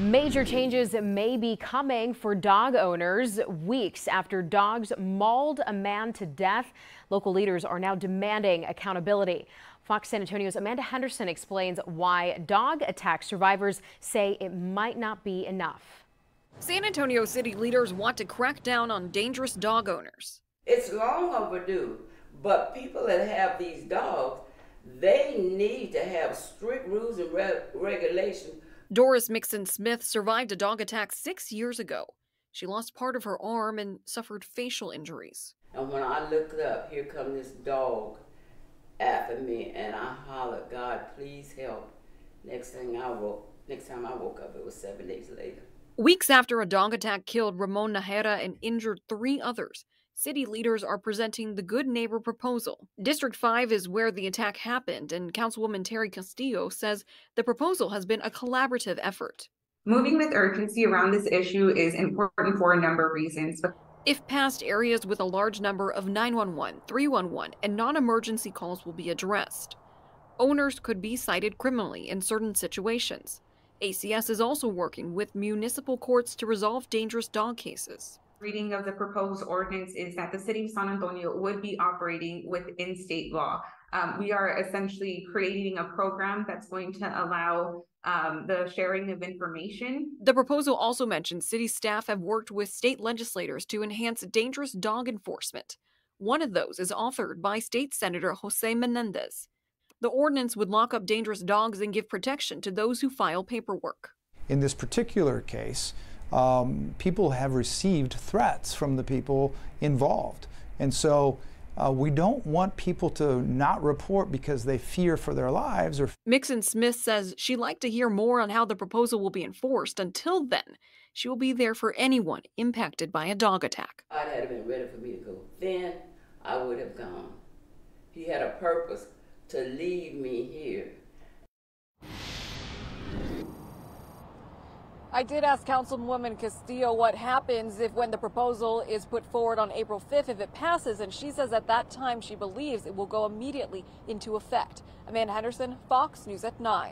Major changes may be coming for dog owners weeks after dogs mauled a man to death. Local leaders are now demanding accountability. Fox San Antonio's Amanda Henderson explains why dog attack survivors say it might not be enough. San Antonio city leaders want to crack down on dangerous dog owners. It's long overdue, but people that have these dogs, they need to have strict rules and re regulations Doris Mixon Smith survived a dog attack six years ago. She lost part of her arm and suffered facial injuries. And when I looked up, here come this dog after me, and I hollered, God, please help. Next thing I woke, next time I woke up, it was seven days later. Weeks after a dog attack killed Ramon Najera and injured three others, city leaders are presenting the Good Neighbor proposal. District 5 is where the attack happened, and Councilwoman Teri Castillo says the proposal has been a collaborative effort. Moving with urgency around this issue is important for a number of reasons. If passed, areas with a large number of 911, 311, and non emergency calls will be addressed. Owners could be cited criminally in certain situations. ACS is also working with municipal courts to resolve dangerous dog cases reading of the proposed ordinance is that the city of San Antonio would be operating within state law. Um, we are essentially creating a program that's going to allow um, the sharing of information. The proposal also mentions city staff have worked with state legislators to enhance dangerous dog enforcement. One of those is authored by State Senator Jose Menendez. The ordinance would lock up dangerous dogs and give protection to those who file paperwork. In this particular case, um, people have received threats from the people involved. And so uh, we don't want people to not report because they fear for their lives. Or Mixon Smith says she'd like to hear more on how the proposal will be enforced. Until then, she will be there for anyone impacted by a dog attack. I'd have been ready for me to go. Then I would have gone. He had a purpose to leave me here. I did ask Councilwoman Castillo what happens if when the proposal is put forward on April 5th, if it passes, and she says at that time she believes it will go immediately into effect. Amanda Henderson, Fox News at 9.